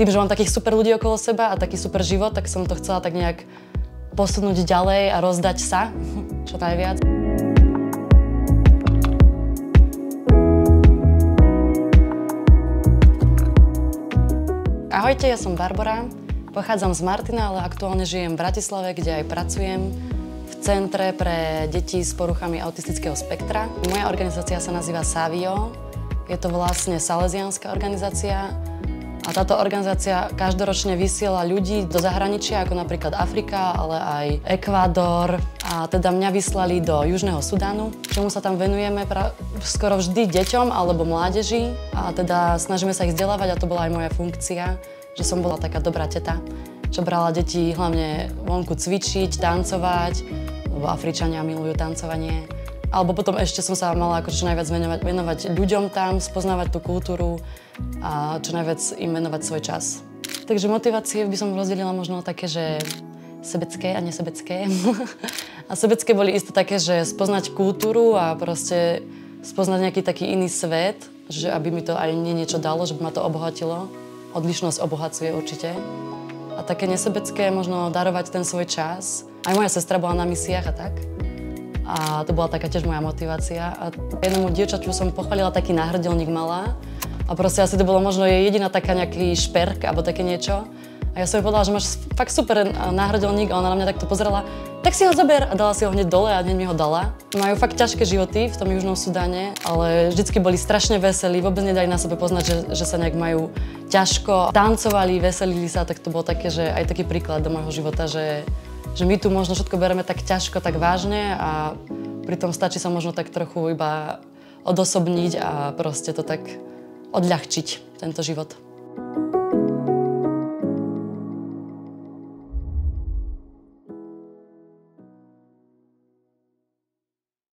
tým, že mám takých super ľudí okolo seba a taký super život, tak som to chcela tak nejak posunúť ďalej a rozdať sa čo najviac. Ahojte, ja som Barbara, pochádzam z Martina, ale aktuálne žijem v Bratislave, kde aj pracujem v Centre pre deti s poruchami autistického spektra. Moja organizácia sa nazýva Savio, je to vlastne salesianská organizácia a táto organizácia každoročne vysiela ľudí do zahraničia, ako napríklad Afrika, ale aj Ekvádor. A teda mňa vyslali do Južného Sudánu, čomu sa tam venujeme skoro vždy deťom alebo mládeži. A teda snažíme sa ich vzdelávať a to bola aj moja funkcia, že som bola taká dobrá teta, čo brala deti hlavne vonku cvičiť, tancovať, lebo Afričania milujú tancovanie. Alebo potom ešte som sa mala ako čo najviac venovať, venovať ľuďom tam, spoznávať tú kultúru a čo najviac im venovať svoj čas. Takže motivácie by som rozdelila možno také, že sebecké a nesebecké. a sebecké boli isto také, že spoznať kultúru a proste spoznať nejaký taký iný svet, že aby mi to aj nie niečo dalo, že by ma to obohatilo. Odlišnosť obohacuje určite. A také nesebecké možno darovať ten svoj čas. Aj moja sestra bola na misiách a tak. A to bola taká tiež moja motivácia. A jednomu dievčaťu som pochválila taký náhrdelník malá. A proste asi to bolo možno jej jediná taká nejaký šperk alebo také niečo. A ja som jej povedala, že máš fakt super náhrdelník a ona na mňa takto pozerala. Tak si ho zober a dala si ho hneď dole a hneď mi ho dala. Majú fakt ťažké životy v tom Južnom Sudáne, ale vždycky boli strašne veselí, vôbec nedali na sebe poznať, že, že sa nejak majú ťažko. Tancovali, veselili sa, tak to bol také, že aj taký príklad do môjho života, že že my tu možno všetko bereme tak ťažko, tak vážne a pritom stačí sa možno tak trochu iba odosobniť a proste to tak odľahčiť, tento život.